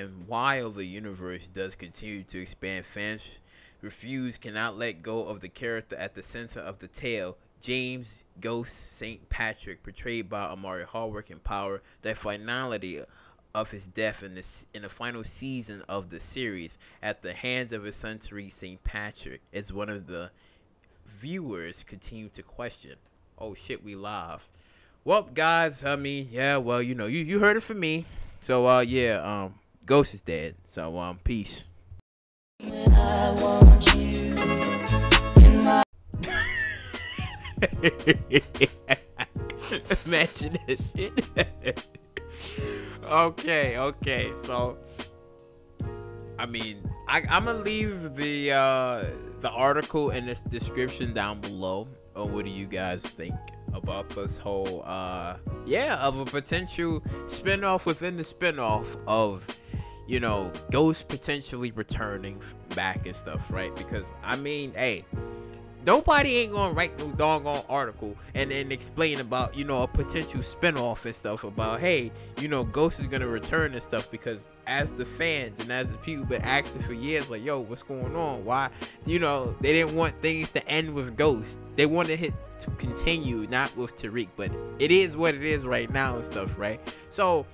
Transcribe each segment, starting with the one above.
And while the universe does continue to expand, fans refuse cannot let go of the character at the center of the tale. James Ghost St. Patrick, portrayed by Omari Hardwick in Power, the finality of his death in the in the final season of the series at the hands of his son Tariq St. Patrick is one of the viewers continue to question. Oh shit, we live. Well, guys, I mean, yeah, well, you know, you, you heard it from me. So uh yeah, um Ghost is dead. So um peace. Imagine this shit. okay, okay. So I mean, I, I'm gonna leave the uh, the article in the description down below. Or what do you guys think about this whole uh, yeah of a potential spinoff within the spinoff of you know Ghost potentially returning back and stuff, right? Because I mean, hey, nobody ain't gonna write no doggone article and then explain about you know a potential spinoff and stuff about hey you know ghost is gonna return and stuff because as the fans and as the people been asking for years like yo what's going on? Why you know they didn't want things to end with ghost they wanted it to continue not with tariq but it is what it is right now and stuff right? So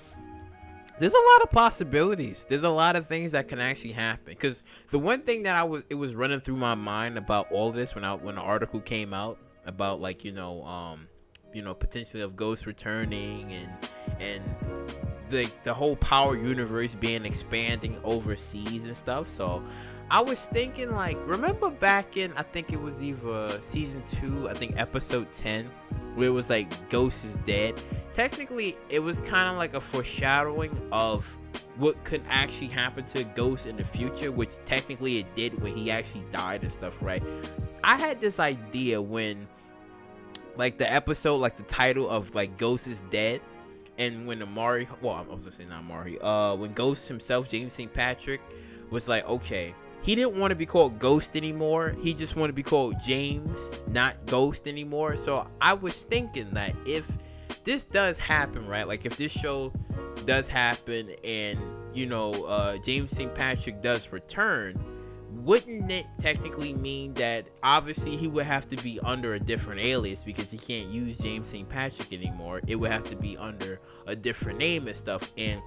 there's a lot of possibilities. There's a lot of things that can actually happen. Because the one thing that I was, it was running through my mind about all this when I when the article came out about like you know, um, you know, potentially of ghosts returning and and the the whole power universe being expanding overseas and stuff. So I was thinking like, remember back in I think it was either season two, I think episode ten, where it was like Ghost is dead technically it was kind of like a foreshadowing of what could actually happen to Ghost in the future, which technically it did when he actually died and stuff, right? I had this idea when like the episode, like the title of like Ghost is dead, and when Omari, well, I was gonna say not Omari, uh, when Ghost himself, James St. Patrick, was like, okay, he didn't want to be called Ghost anymore. He just wanted to be called James, not Ghost anymore. So I was thinking that if this does happen, right? Like if this show does happen and you know uh, James St. Patrick does return, wouldn't it technically mean that obviously he would have to be under a different alias because he can't use James St. Patrick anymore? It would have to be under a different name and stuff, and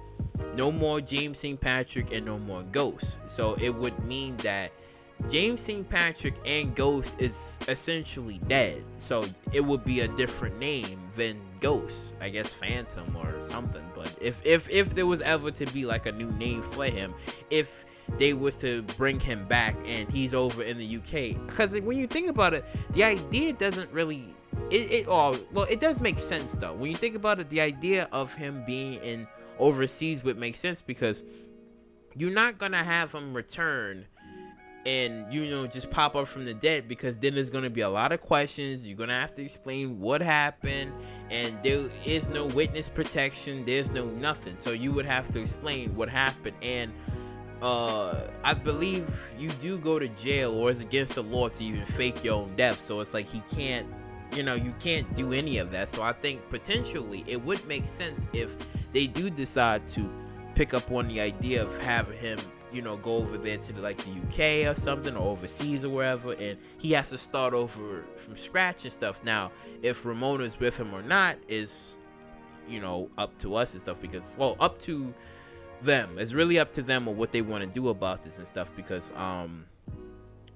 no more James St. Patrick and no more Ghost. So it would mean that James St. Patrick and Ghost is essentially dead. So it would be a different name than Ghost, I guess Phantom or something. But if if if there was ever to be like a new name for him, if they was to bring him back and he's over in the UK, because when you think about it, the idea doesn't really it, it oh well it does make sense though. When you think about it, the idea of him being in overseas would make sense because you're not gonna have him return and you know just pop up from the dead because then there's going to be a lot of questions. You're going to have to explain what happened and there is no witness protection. There's no nothing. So you would have to explain what happened. And uh i believe you do go to jail or it's against the law to even fake your own death. So it's like he can't you know you can't do any of that so i think potentially it would make sense if they do decide to pick up on the idea of having him you know, go over there to the, like the UK or something or overseas or wherever, and he has to start over from scratch and stuff. Now, if Ramona's with him or not is, you know, up to us and stuff because, well, up to them. It's really up to them or what they want to do about this and stuff because, um,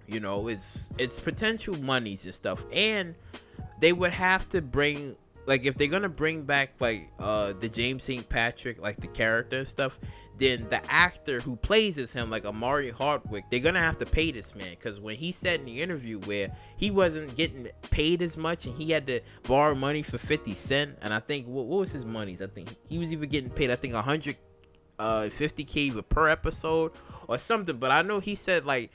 you know, it's it's potential monies and stuff, and they would have to bring like if they're gonna bring back like uh the James St. Patrick like the character and stuff, then the actor who plays as him, like Omari Hardwick, they're gonna have to pay this man because when he said in the interview where he wasn't getting paid as much and he had to borrow money for 50 cent, and I think what, what was his monies? I think he was even getting paid, I think 100 uh 50k per episode or something. But I know he said like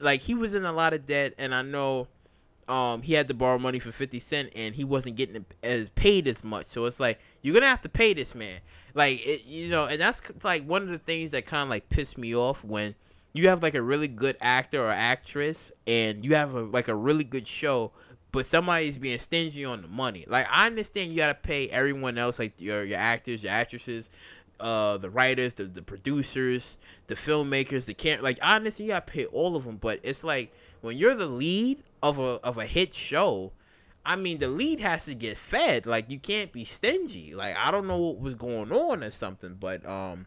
like he was in a lot of debt, and I know um he had to borrow money for 50 cent and he wasn't getting as paid as much so it's like you're gonna have to pay this man like it, you know, and that's like one of the things that kind of like pissed me off when you have like a really good actor or actress and you have a, like a really good show, but somebody's being stingy on the money. Like I understand you gotta pay everyone else, like your your actors, your actresses, uh the writers, the, the producers, the filmmakers, the can't like honestly you gotta pay all of them. But it's like when you're the lead of a of a hit show, I mean the lead has to get fed. Like you can't be stingy. Like I don't know what was going on or something, but um,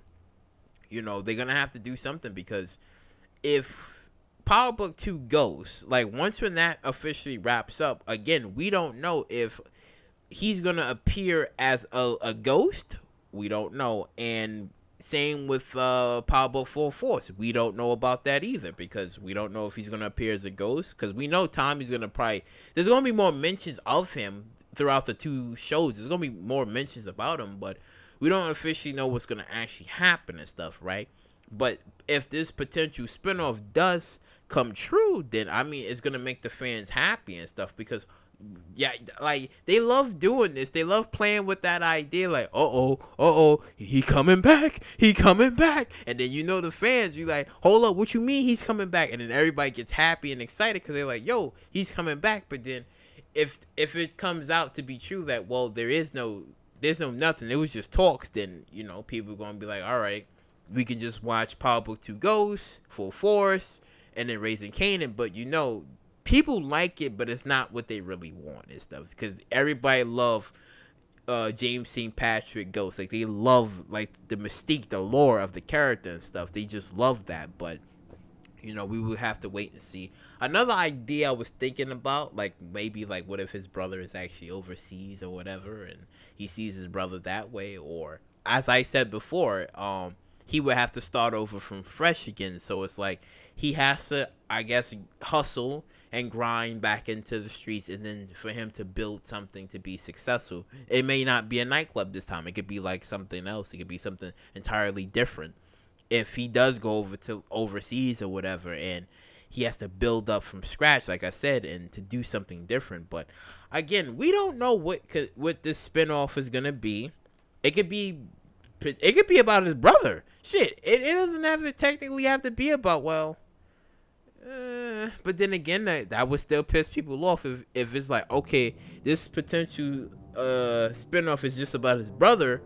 you know they're gonna have to do something because if Power Book Two goes like once when that officially wraps up, again we don't know if he's gonna appear as a, a ghost we don't know. And same with uh, Pablo Full Force. We don't know about that either because we don't know if he's gonna appear as a ghost. Because we know Tommy's gonna probably there's gonna be more mentions of him throughout the two shows. There's gonna be more mentions about him, but we don't officially know what's gonna actually happen and stuff, right? But if this potential spinoff does come true, then I mean it's gonna make the fans happy and stuff because yeah, like they love doing this. They love playing with that idea. Like, uh oh, uh oh, he coming back. He coming back. And then you know the fans, you like, hold up, what you mean he's coming back? And then everybody gets happy and excited because they're like, yo, he's coming back. But then, if if it comes out to be true that well, there is no, there's no nothing. It was just talks. Then you know people gonna be like, all right, we can just watch Power Book Two Ghosts, Full Force, and then Raising Kanan. But you know people like it, but it's not what they really want and stuff. Because everybody love uh, James St. Patrick Ghost. Like they love like the mystique, the lore of the character and stuff. They just love that. But you know, we would have to wait and see. Another idea I was thinking about, like maybe like what if his brother is actually overseas or whatever, and he sees his brother that way, or as I said before, um, he would have to start over from fresh again. So it's like he has to, I guess, hustle and grind back into the streets and then for him to build something to be successful. It may not be a nightclub this time. It could be like something else. It could be something entirely different. If he does go over to overseas or whatever and he has to build up from scratch like I said and to do something different, but again, we don't know what could, what this spinoff is going to be. It could be it could be about his brother. Shit, it, it doesn't have to technically have to be about well, uh, but then again, that, that would still piss people off if, if it's like, okay, this potential uh spinoff is just about his brother,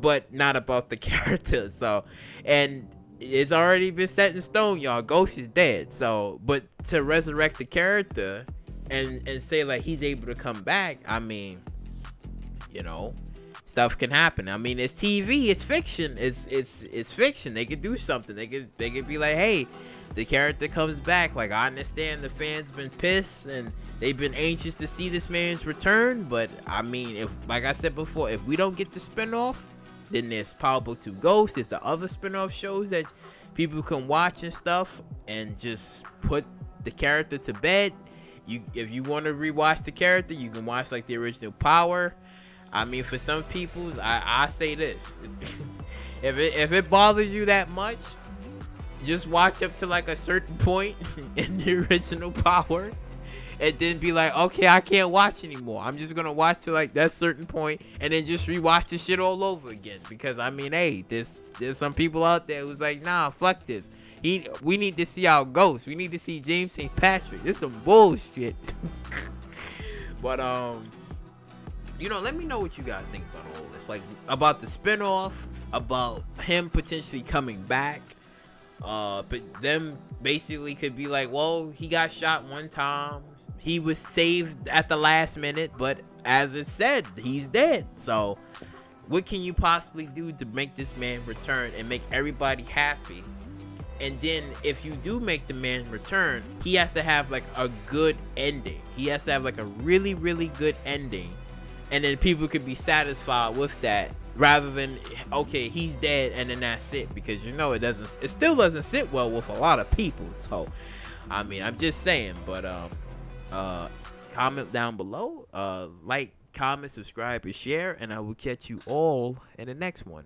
but not about the character. So, and it's already been set in stone, y'all. Ghost is dead. So, but to resurrect the character and and say like he's able to come back, I mean, you know, stuff can happen. I mean, it's TV, it's fiction, it's it's it's fiction. They could do something. They could they could be like, hey, the character comes back. Like I understand the fans been pissed and they've been anxious to see this man's return, but I mean, if like I said before, if we don't get the spinoff, then there's Power Book 2 Ghost, there's the other spinoff shows that people can watch and stuff and just put the character to bed. You if you want to rewatch the character, you can watch like the original Power. I mean, for some people, I, I say this: if it if it bothers you that much, just watch up to like a certain point in the original Power, and then be like, okay, I can't watch anymore. I'm just gonna watch to like that certain point, and then just rewatch the shit all over again. Because I mean, hey, there's there's some people out there who's like, nah, fuck this. He, we need to see our ghosts. We need to see James St. Patrick. This some bullshit. but um you know, let me know what you guys think about all this. Like about the spinoff, about him potentially coming back. Uh, but them basically could be like, well, he got shot one time. He was saved at the last minute, but as it said, he's dead. So, what can you possibly do to make this man return and make everybody happy? And then, if you do make the man return, he has to have like a good ending. He has to have like a really, really good ending and then people could be satisfied with that rather than okay he's dead and then that's it. Because you know it doesn't it still doesn't sit well with a lot of people. So i mean i'm just saying. But um uh comment down below. Uh like comment subscribe and share. And i will catch you all in the next one